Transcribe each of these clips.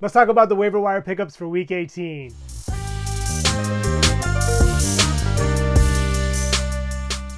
Let's talk about the waiver wire pickups for week 18. So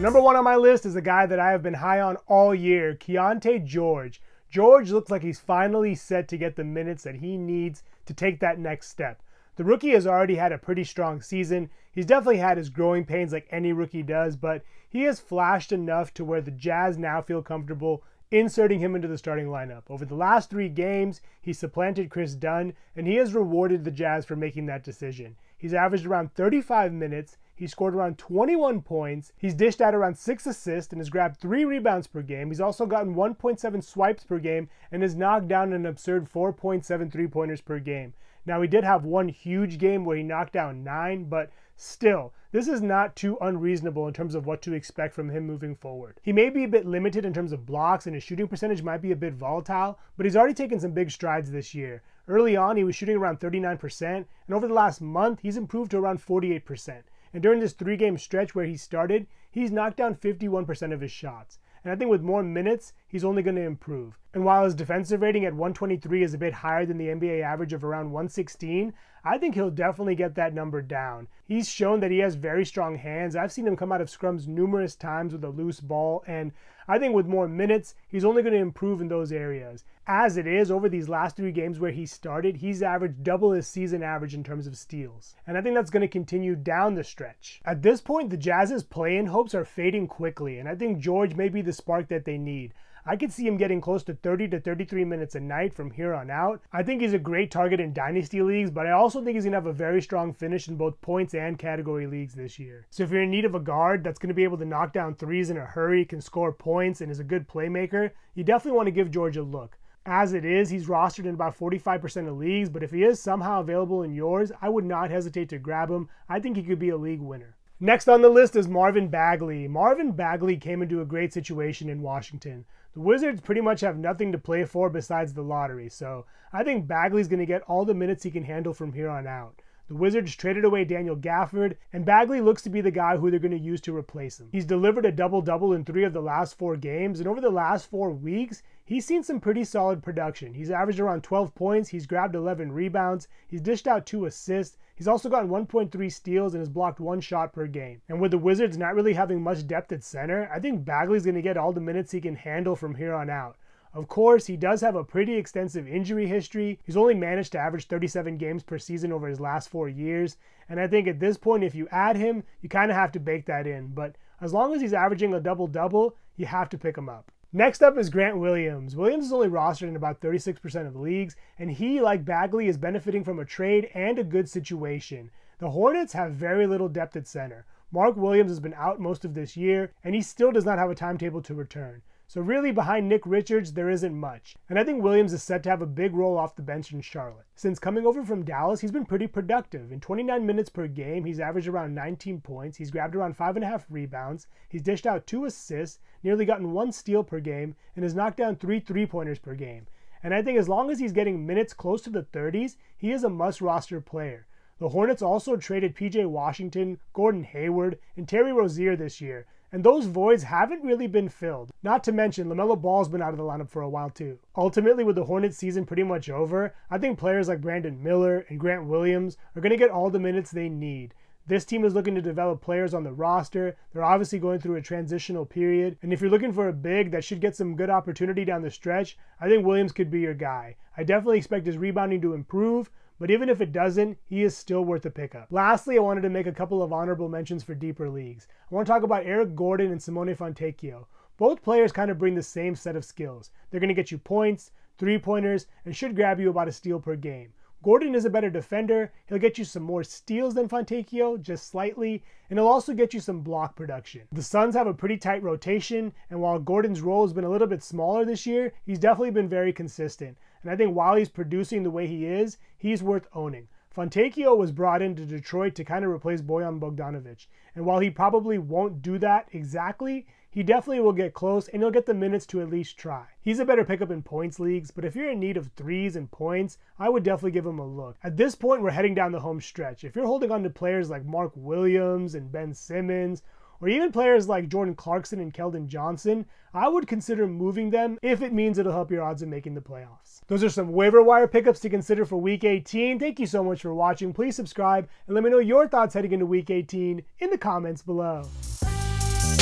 number one on my list is a guy that I have been high on all year, Keyonte George. George looks like he's finally set to get the minutes that he needs to take that next step. The rookie has already had a pretty strong season. He's definitely had his growing pains like any rookie does, but he has flashed enough to where the Jazz now feel comfortable inserting him into the starting lineup. Over the last three games, he supplanted Kris Dunn, and he has rewarded the Jazz for making that decision. He's averaged around 35 minutes. He scored around 21 points. He's dished out around six assists and has grabbed three rebounds per game. He's also gotten 1.7 swipes per game and has knocked down an absurd 4.7 three pointers per game. Now, he did have one huge game where he knocked down nine, but still, this is not too unreasonable in terms of what to expect from him moving forward. He may be a bit limited in terms of blocks and his shooting percentage might be a bit volatile, but he's already taken some big strides this year. Early on, he was shooting around 39%, and over the last month, he's improved to around 48%. And during this three game stretch where he started, he's knocked down 51% of his shots. And I think with more minutes, he's only going to improve. And while his defensive rating at 123 is a bit higher than the NBA average of around 116, I think he'll definitely get that number down. He's shown that he has very strong hands. I've seen him come out of scrums numerous times with a loose ball, and I think with more minutes, he's only going to improve in those areas. As it is, over these last three games where he started, he's averaged double his season average in terms of steals. And I think that's going to continue down the stretch. At this point, the Jazz's play-in hopes are fading quickly, and I think George may be the spark that they need. I could see him getting close to 30 to 33 minutes a night from here on out. I think he's a great target in dynasty leagues, but I also think he's going to have a very strong finish in both points and category leagues this year. So if you're in need of a guard that's going to be able to knock down threes in a hurry, can score points, and is a good playmaker, you definitely want to give George a look. As it is, he's rostered in about 45% of leagues, but if he is somehow available in yours, I would not hesitate to grab him. I think he could be a league winner. Next on the list is Marvin Bagley. Marvin Bagley came into a great situation in Washington. The Wizards pretty much have nothing to play for besides the lottery, so I think Bagley's going to get all the minutes he can handle from here on out. The Wizards traded away Daniel Gafford, and Bagley looks to be the guy who they're going to use to replace him. He's delivered a double double in three of the last four games, and over the last four weeks, he's seen some pretty solid production. He's averaged around 12 points, he's grabbed 11 rebounds, he's dished out two assists, he's also gotten 1.3 steals, and has blocked one shot per game. And with the Wizards not really having much depth at center, I think Bagley's going to get all the minutes he can handle from here on out. Of course, he does have a pretty extensive injury history. He's only managed to average 37 games per season over his last four years. And I think at this point, if you add him, you kind of have to bake that in. But as long as he's averaging a double double, you have to pick him up. Next up is Grant Williams. Williams is only rostered in about 36% of the leagues, and he, like Bagley, is benefiting from a trade and a good situation. The Hornets have very little depth at center. Mark Williams has been out most of this year, and he still does not have a timetable to return. So really behind Nick Richards, there isn't much. And I think Williams is set to have a big role off the bench in Charlotte. Since coming over from Dallas, he's been pretty productive. In 29 minutes per game, he's averaged around 19 points, he's grabbed around 5.5 rebounds, he's dished out 2 assists, nearly gotten 1 steal per game, and has knocked down 3 three-pointers per game. And I think as long as he's getting minutes close to the 30s, he is a must roster player. The Hornets also traded PJ Washington, Gordon Hayward, and Terry Rozier this year, and those voids haven't really been filled. Not to mention, LaMelo Ball's been out of the lineup for a while too. Ultimately, with the Hornets season pretty much over, I think players like Brandon Miller and Grant Williams are going to get all the minutes they need. This team is looking to develop players on the roster. They're obviously going through a transitional period. And if you're looking for a big that should get some good opportunity down the stretch, I think Williams could be your guy. I definitely expect his rebounding to improve, but even if it doesn't, he is still worth a pickup. Lastly, I wanted to make a couple of honorable mentions for deeper leagues. I want to talk about Eric Gordon and Simone Fontecchio. Both players kind of bring the same set of skills. They're going to get you points, three pointers, and should grab you about a steal per game. Gordon is a better defender. He'll get you some more steals than Fontecchio, just slightly, and he'll also get you some block production. The Suns have a pretty tight rotation, and while Gordon's role has been a little bit smaller this year, he's definitely been very consistent. And I think while he's producing the way he is, he's worth owning. Fontecchio was brought into Detroit to kind of replace Bojan Bogdanovic. And while he probably won't do that exactly, he definitely will get close and he'll get the minutes to at least try. He's a better pickup in points leagues, but if you're in need of threes and points, I would definitely give him a look. At this point, we're heading down the home stretch. If you're holding on to players like Mark Williams and Ben Simmons, or even players like Jordan Clarkson and Keldon Johnson, I would consider moving them if it means it'll help your odds of making the playoffs. Those are some waiver wire pickups to consider for week 18. Thank you so much for watching. Please subscribe and let me know your thoughts heading into week 18 in the comments below.